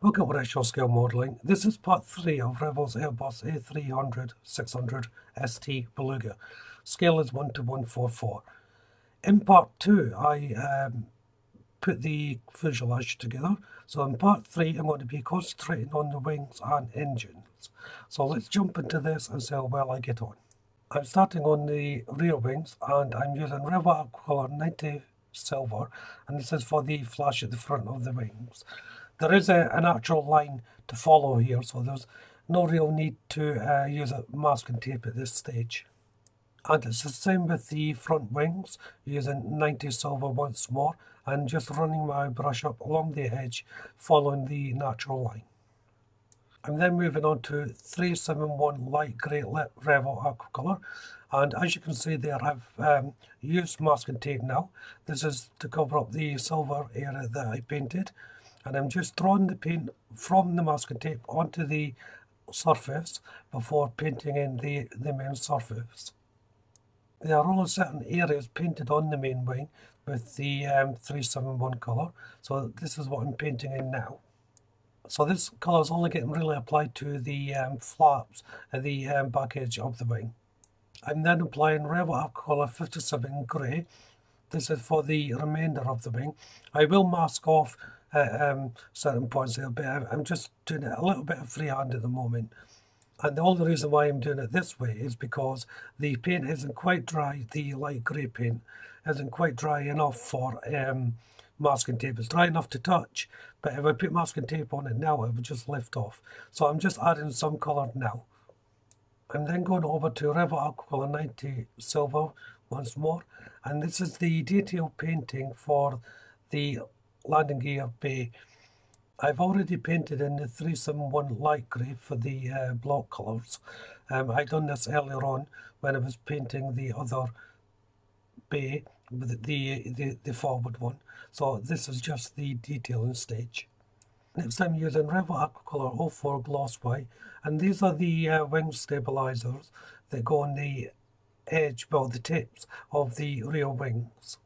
Welcome to Ratio Scale Modelling. This is part 3 of Revell's Airbus A300-600 ST Beluga. Scale is 1 to 144. In part 2 I um, put the fuselage together. So in part 3 I'm going to be concentrating on the wings and engines. So let's jump into this and see how well I get on. I'm starting on the rear wings and I'm using Revell Color 90 Silver and this is for the flash at the front of the wings there is a, an actual line to follow here, so there's no real need to uh, use a masking tape at this stage. And it's the same with the front wings, using 90 silver once more, and just running my brush up along the edge, following the natural line. I'm then moving on to 371 light grey Revell Aquacolor, and as you can see there I've um, used masking tape now. This is to cover up the silver area that I painted and I'm just drawing the paint from the masking tape onto the surface before painting in the, the main surface. There are only certain areas painted on the main wing with the um, 371 colour, so this is what I'm painting in now. So this colour is only getting really applied to the um, flaps at the um, back edge of the wing. I'm then applying Revell Aquacolor 57 Grey. This is for the remainder of the wing. I will mask off at um, certain points there, but I'm just doing it a little bit of freehand at the moment. And the only reason why I'm doing it this way is because the paint isn't quite dry, the light grey paint isn't quite dry enough for um, masking tape. It's dry enough to touch, but if I put masking tape on it now, it would just lift off. So I'm just adding some colour now. I'm then going over to Revell Aquacolor 90 Silver once more, and this is the detail painting for the landing gear bay. I've already painted in the 371 light grey for the uh, block colours. Um, I done this earlier on when I was painting the other bay, the, the, the forward one. So this is just the detailing stage. Next I'm using Revell Aquacolor 04 Gloss White and these are the uh, wing stabilizers that go on the edge, well the tips of the rear wings.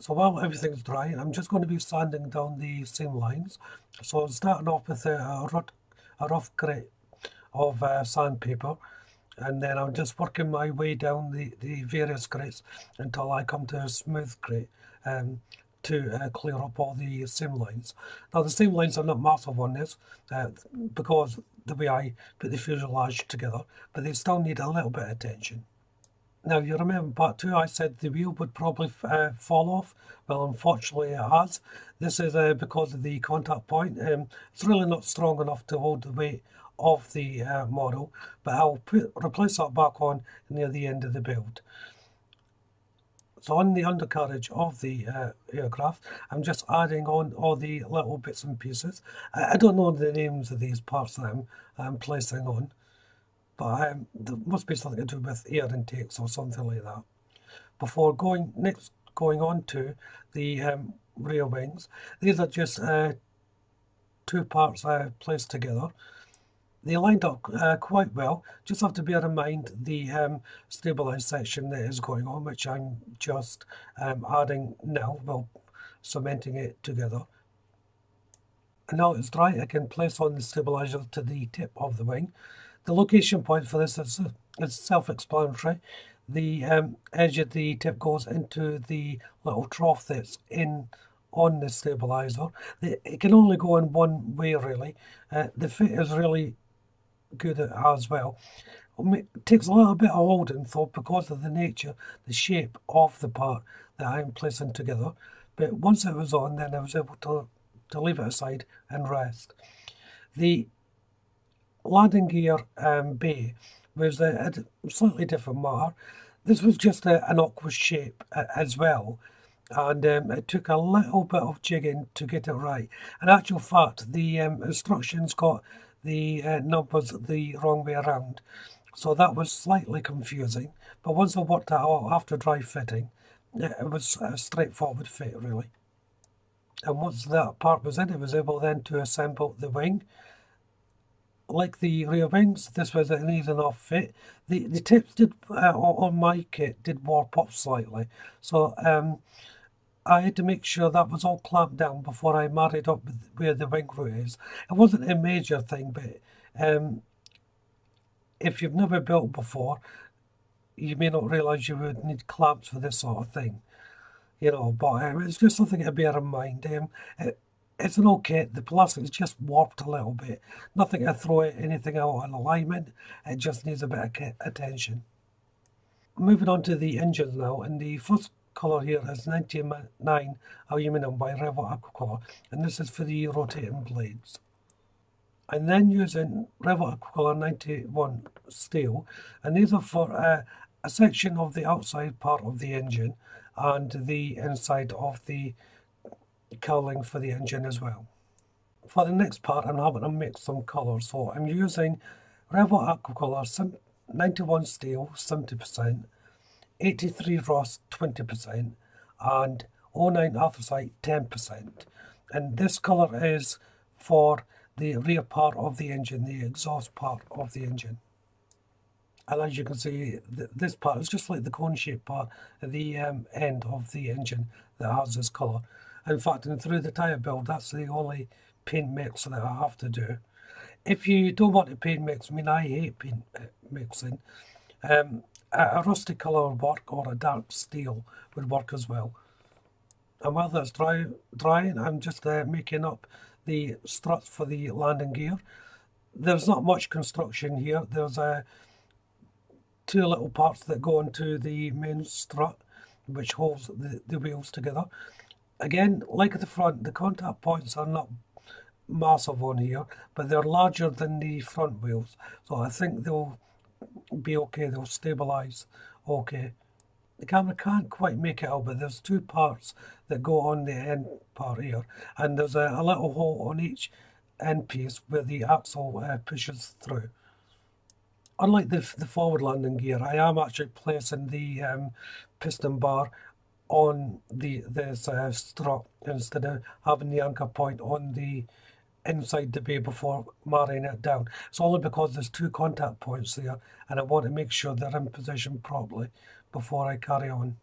So while everything's dry, I'm just going to be sanding down the seam lines. So I'm starting off with a, a, rough, a rough grit of uh, sandpaper and then I'm just working my way down the, the various grits until I come to a smooth grit um, to uh, clear up all the seam lines. Now the seam lines are not massive on this uh, because the way I put the fuselage together, but they still need a little bit of attention. Now, you remember part two, I said the wheel would probably uh, fall off. Well, unfortunately, it has. This is uh, because of the contact point. Um, it's really not strong enough to hold the weight of the uh, model, but I'll put, replace that back on near the end of the build. So on the undercarriage of the uh, aircraft, I'm just adding on all the little bits and pieces. I, I don't know the names of these parts that I'm, I'm placing on but um, there must be something to do with air intakes or something like that. Before going next, going on to the um, rear wings, these are just uh, two parts uh, placed together. They lined up uh, quite well. Just have to bear in mind the um, stabilised section that is going on, which I'm just um, adding now, well, cementing it together. And now it's dry, I can place on the stabiliser to the tip of the wing. The location point for this is, is self-explanatory. The um, edge of the tip goes into the little trough that's in on the stabilizer. It can only go in one way really. Uh, the fit is really good as well. It takes a little bit of holding though because of the nature, the shape of the part that I'm placing together. But once it was on then I was able to, to leave it aside and rest. The landing gear um, bay was a, a, slightly different matter. This was just a, an awkward shape uh, as well, and um, it took a little bit of jigging to get it right. In actual fact, the um, instructions got the uh, numbers the wrong way around, so that was slightly confusing. But once I worked it out after dry fitting, it was a straightforward fit really. And once that part was in, I was able then to assemble the wing like the rear wings, this was an easy enough fit. The the tips did uh, on my kit did warp up slightly, so um, I had to make sure that was all clamped down before I married up with where the wing root is. It wasn't a major thing, but um, if you've never built before, you may not realise you would need clamps for this sort of thing. You know, but um, it's just something to bear in mind. Um, it, it's an okay. The plastic is just warped a little bit. Nothing to throw anything out on alignment. It just needs a bit of attention. Moving on to the engines now, and the first colour here is 99 aluminium by Revell Aquacolor, and this is for the rotating blades. And then using Revell Aquacolor 91 steel, and these are for uh, a section of the outside part of the engine and the inside of the cowling for the engine as well. For the next part, I'm having to mix some colours, so I'm using Revell Aquacolor 91 steel 70%, 83 Rust 20%, and 09 anthracite 10%. And this colour is for the rear part of the engine, the exhaust part of the engine. And as you can see, th this part is just like the cone-shaped part at the um, end of the engine that has this colour. In fact, and through the tyre build, that's the only paint mix that I have to do. If you don't want to paint mix, I mean, I hate paint uh, mixing. Um, a rusty colour would work or a dark steel would work as well. And while that's dry, drying, I'm just uh, making up the struts for the landing gear. There's not much construction here. There's uh, two little parts that go into the main strut, which holds the, the wheels together. Again, like at the front, the contact points are not massive on here, but they're larger than the front wheels. So I think they'll be okay, they'll stabilize okay. The camera can't quite make it out, but there's two parts that go on the end part here, and there's a, a little hole on each end piece where the axle uh, pushes through. Unlike the, the forward landing gear, I am actually placing the um, piston bar on the this uh, strut instead of having the anchor point on the inside the bay before marrying it down. It's only because there's two contact points there and I want to make sure they're in position properly before I carry on.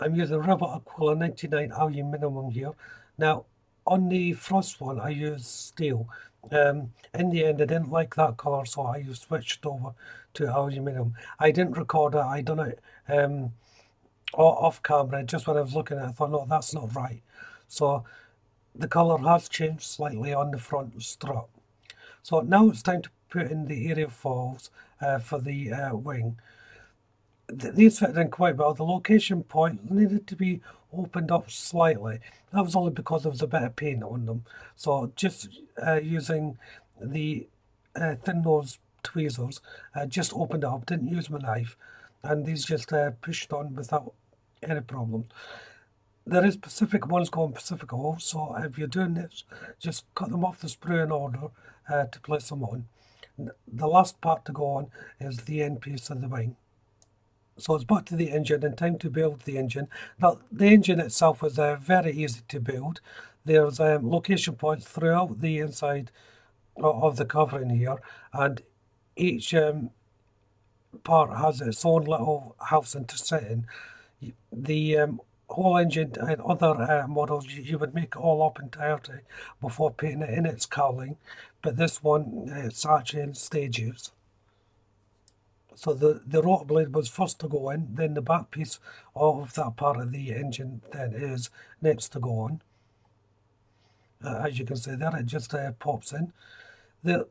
I'm using Revell Aquacolor 99 aluminium here. Now on the frost one I used steel. Um, in the end I didn't like that colour so I switched over to aluminium. I didn't record it, I done it um, off camera just when I was looking at it I thought no that's not right. So the colour has changed slightly on the front strut. So now it's time to put in the aerofoils uh, for the uh, wing. Th these fitted in quite well. The location point needed to be opened up slightly. That was only because there was a bit of paint on them. So just uh, using the uh, thin nose tweezers, uh, just opened up, didn't use my knife. And these just uh, pushed on without any problem there is Pacific ones going Pacific so if you're doing this, just cut them off the sprue in order uh, to place them on. The last part to go on is the end piece of the wing. So it's back to the engine and time to build the engine. Now the engine itself was uh, very easy to build. There's um, location points throughout the inside of the covering here and each um, part has its own little house to sit in. The um, whole engine and other uh, models you would make it all up entirely before putting it in its cowling but this one it's actually in stages. So the the rotor blade was first to go in then the back piece of that part of the engine then is next to go on. Uh, as you can see there it just uh, pops in. The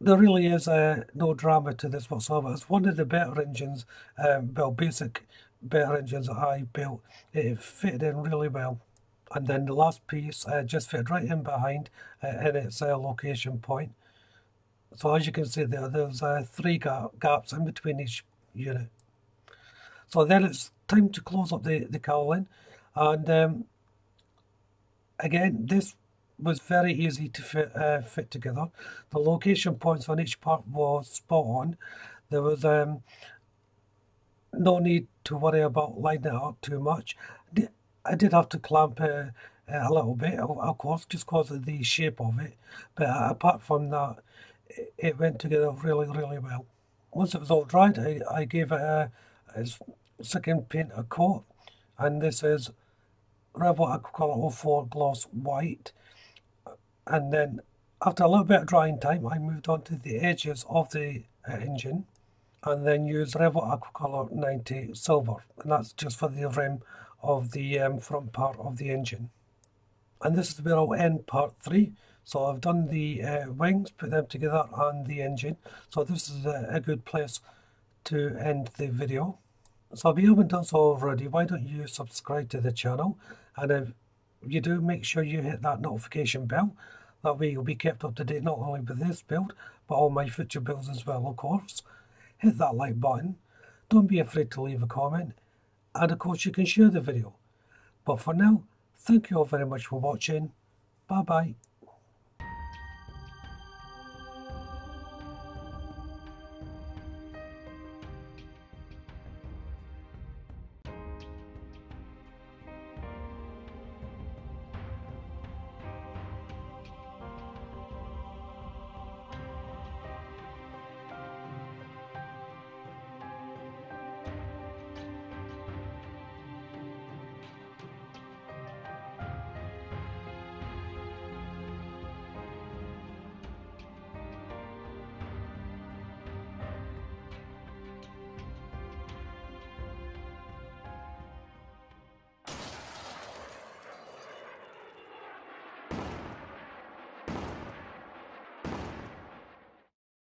there really is uh, no drama to this whatsoever. It's one of the better engines, um, well, basic better engines that I built. It fitted in really well. And then the last piece uh, just fit right in behind uh, in its uh, location point. So as you can see there, there's uh, three ga gaps in between each unit. So then it's time to close up the, the cowling. And um, again, this was very easy to fit, uh, fit together. The location points on each part was spot on. There was um, no need to worry about lining it up too much. I did have to clamp it a little bit, of course, just because of the shape of it. But apart from that, it went together really, really well. Once it was all dried, I, I gave it a, a second paint a coat, and this is Revell Aquacolor 04 Gloss White and then after a little bit of drying time I moved on to the edges of the uh, engine and then use Revell Aquacolor 90 Silver and that's just for the rim of the um, front part of the engine. And this is where I'll end part 3 so I've done the uh, wings, put them together and the engine. So this is a, a good place to end the video. So if you haven't done so already why don't you subscribe to the channel? And if you do make sure you hit that notification bell. That way you'll be kept up to date not only with this build but all my future builds as well of course hit that like button. Don't be afraid to leave a comment and of course you can share the video. But for now thank you all very much for watching. Bye bye